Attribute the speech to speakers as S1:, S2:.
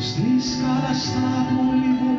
S1: Στις καλαστά του